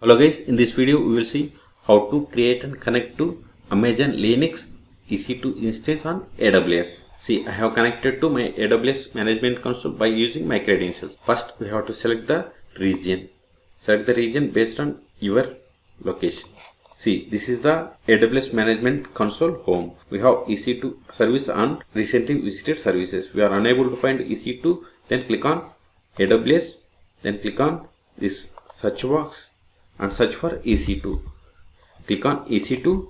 Hello guys, in this video we will see how to create and connect to Amazon Linux EC2 instance on AWS. See, I have connected to my AWS management console by using my credentials. First, we have to select the region. Select the region based on your location. See, this is the AWS management console home. We have EC2 service on recently visited services. We are unable to find EC2, then click on AWS, then click on this search box and search for EC2. Click on EC2.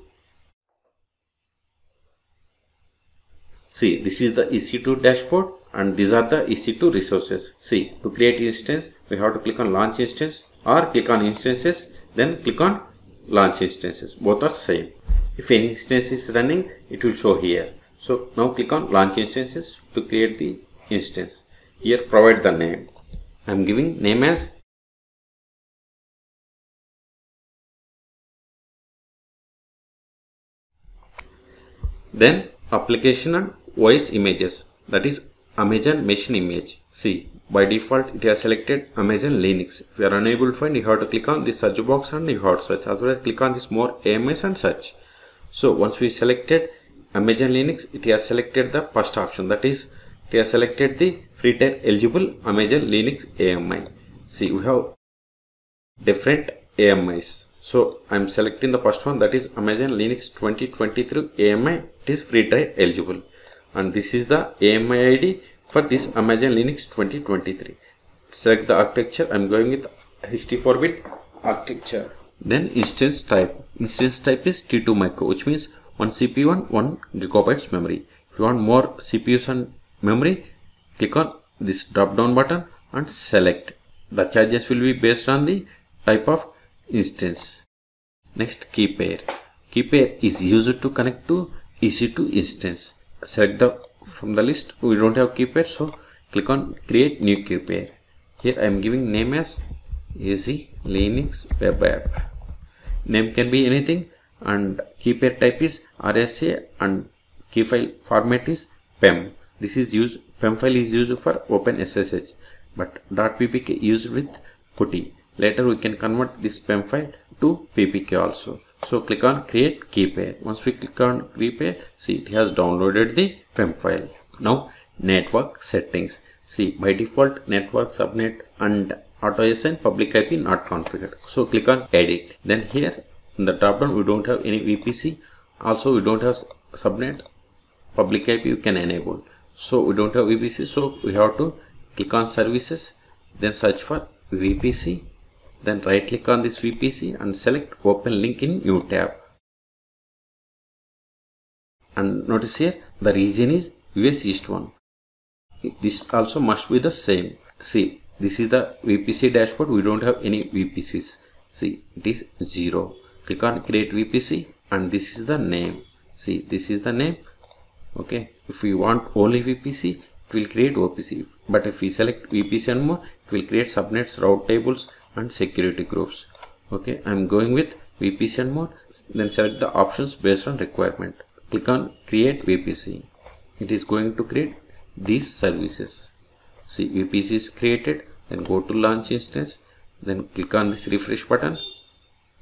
See, this is the EC2 dashboard and these are the EC2 resources. See, to create instance, we have to click on launch instance or click on instances, then click on launch instances. Both are same. If any instance is running, it will show here. So now click on launch instances to create the instance. Here provide the name. I am giving name as Then application and voice images that is Amazon machine image. See by default it has selected Amazon Linux. If you are unable to find you have to click on this search box and you have to search as well as click on this more AMIs and search. So once we selected Amazon Linux it has selected the first option that is it has selected the free tier eligible Amazon Linux AMI. See we have different AMIs. So I'm selecting the first one that is Amazon Linux 2023 AMI. It is free trial eligible. And this is the AMI ID for this Amazon Linux 2023. Select the architecture. I'm going with 64-bit architecture. Then instance type. Instance type is T2 micro, which means one CPU and one gigabytes memory. If you want more CPUs and memory, click on this drop down button and select. The charges will be based on the type of instance. Next key pair. Key pair is used to connect to EC2 instance. Select the from the list. We don't have key pair, so click on create new key pair. Here I am giving name as AC Linux Web App. Name can be anything and key pair type is RSA and key file format is PEM. This is used PEM file is used for open SSH but .ppk used with PuTTY later we can convert this PEM file to PPK also. So click on create key pair. Once we click on key pair, see it has downloaded the PEM file. Now network settings. See by default network subnet and auto assign public IP not configured. So click on edit. Then here in the top down we don't have any VPC. Also we don't have subnet public IP you can enable. So we don't have VPC. So we have to click on services then search for VPC then right click on this VPC and select open link in new tab. And notice here the region is US East 1. This also must be the same. See this is the VPC dashboard. We don't have any VPCs. See it is 0. Click on create VPC and this is the name. See this is the name. Okay. If we want only VPC it will create VPC. But if we select VPC and more it will create subnets, route tables and security groups. Okay i'm going with vpc and more. Then select the options based on requirement. Click on create vpc it is going to create these services. See vpc is created then go to launch instance then click on this refresh button.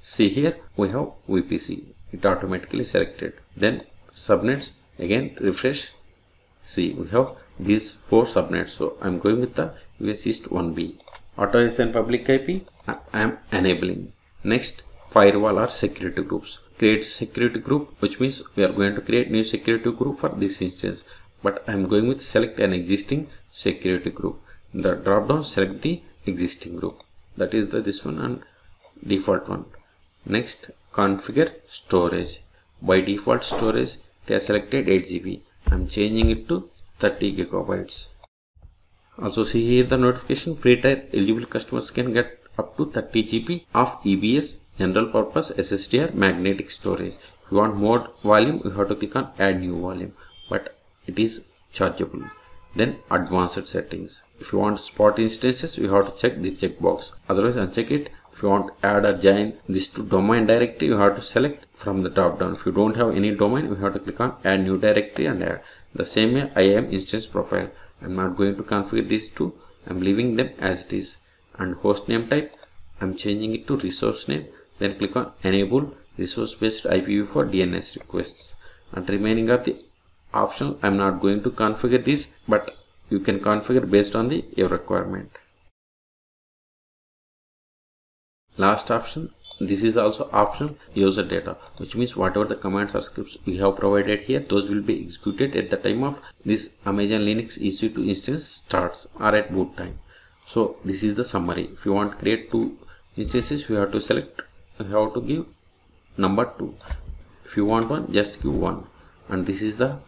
See here we have vpc it automatically selected. Then subnets again refresh. See we have these four subnets. So i'm going with the us east 1b auto assign public IP I am enabling. Next firewall or security groups. Create security group which means we are going to create new security group for this instance. But I am going with select an existing security group. In the drop down select the existing group. That is the this one and default one. Next configure storage. By default storage they are selected 8 GB I'm changing it to 30 gigabytes also see here the notification free tier eligible customers can get up to 30 GB of EBS general purpose SSD or magnetic storage. If you want more volume you have to click on add new volume but it is chargeable. Then advanced settings. If you want spot instances you have to check this checkbox otherwise uncheck it. If you want add or join this to domain directory you have to select from the drop down. If you don't have any domain you have to click on add new directory and add. The same way IAM instance profile I'm not going to configure these two. I'm leaving them as it is. And host name type I'm changing it to resource name then click on enable resource based IPv4 DNS requests. And remaining are the optional. I'm not going to configure this but you can configure based on the your requirement. Last option this is also optional. User data which means whatever the commands or scripts we have provided here those will be executed at the time of this amazon linux ec2 instance starts or at boot time. So this is the summary. If you want to create two instances you have to select you have to give number 2 if you want one just give one. And this is the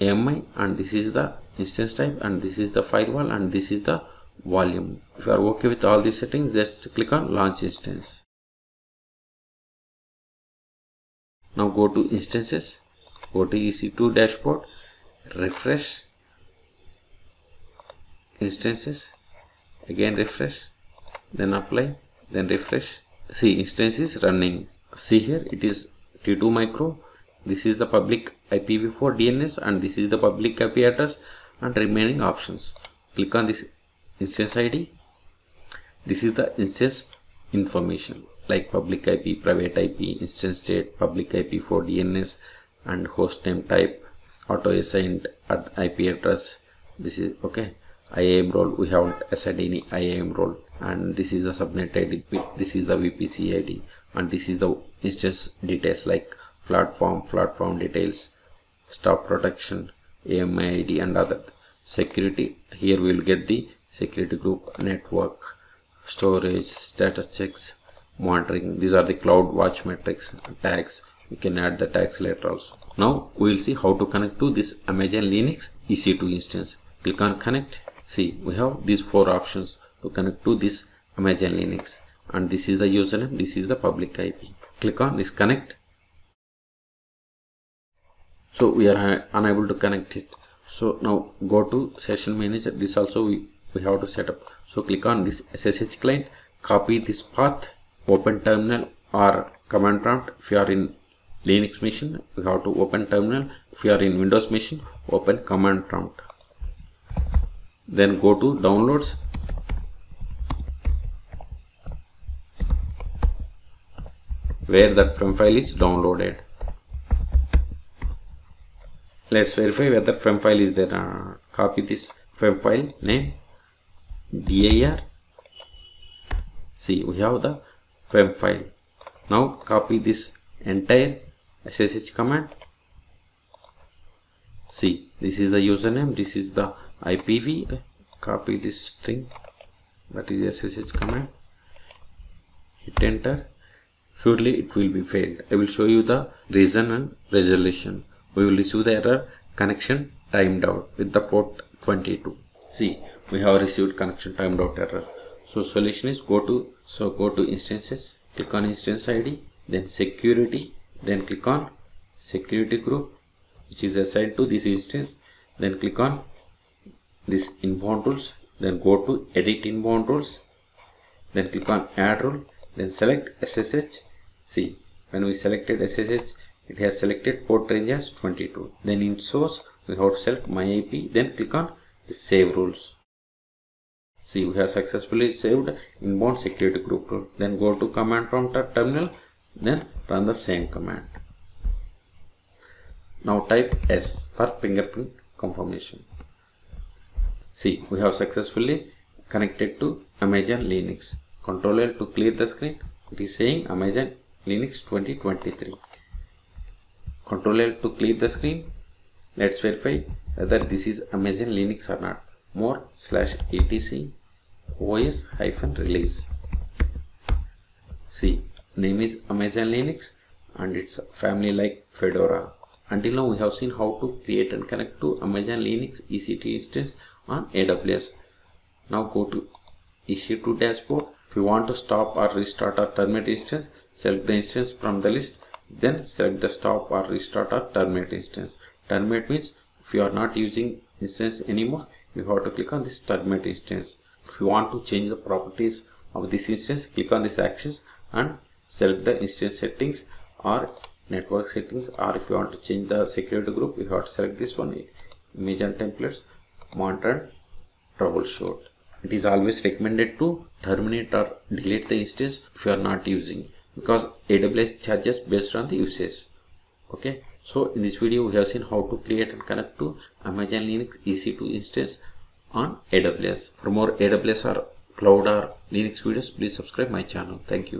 AMI and this is the instance type and this is the firewall and this is the volume. If you are okay with all these settings just click on launch instance now go to instances. Go to ec2 dashboard. Refresh. Instances. Again refresh. Then apply. Then refresh. See instance is running. See here it is t2 micro. This is the public ipv4 dns and this is the public ip address and remaining options. Click on this instance id this is the instance information like public IP, private IP, instance state, public IPv4 DNS and host name type, auto assigned at IP address. This is okay. IAM role, we haven't assigned any IAM role and this is the subnet ID, this is the VPC ID and this is the instance details like platform, platform details, stop protection, AMI ID and other security. Here we will get the security group, network, storage, status checks, monitoring. These are the cloud watch metrics tags. We can add the tags later also. Now we will see how to connect to this amazon linux ec2 instance. Click on connect. See we have these four options to connect to this amazon linux. And this is the username this is the public ip click on this connect. So we are unable to connect it. So now go to session manager. This also we, we have to set up. So click on this ssh client. Copy this path open terminal or command prompt if you are in Linux machine you have to open terminal. If you are in Windows machine open command prompt. Then go to downloads. Where that PEM file is downloaded. Let's verify whether PEM file is there. Uh, copy this PEM file name dir see we have the File. Now copy this entire SSH command. See, this is the username, this is the IPv. Okay. Copy this string, that is SSH command. Hit enter. Surely it will be failed. I will show you the reason and resolution. We will receive the error connection timed out with the port 22. See, we have received connection timed out error. So solution is go to so go to instances click on instance id then security then click on security group which is assigned to this instance then click on this inbound rules then go to edit inbound rules then click on add rule then select ssh see when we selected ssh it has selected port range as 22 then in source we have to select my ip then click on the save rules See, we have successfully saved inbound security group. Then go to command prompt or terminal, then run the same command. Now type S for fingerprint confirmation. See, we have successfully connected to Amazon Linux. Control L to clear the screen. It is saying Amazon Linux 2023. Control L to clear the screen. Let's verify whether this is Amazon Linux or not. More slash etc OS hyphen release. See, name is Amazon Linux and it's family like Fedora. Until now we have seen how to create and connect to Amazon Linux EC2 instance on AWS. Now go to EC2 dashboard. If you want to stop or restart or terminate instance, select the instance from the list. Then select the stop or restart or terminate instance. Terminate means if you are not using instance anymore, you have to click on this terminate instance if you want to change the properties of this instance click on this actions and select the instance settings or network settings. Or if you want to change the security group you have to select this one image and templates monitor troubleshoot. It is always recommended to terminate or delete the instance if you are not using because aws charges based on the usage. Okay? So in this video we have seen how to create and connect to amazon linux ec2 instance on AWS. For more AWS or cloud or Linux videos, please subscribe my channel. Thank you.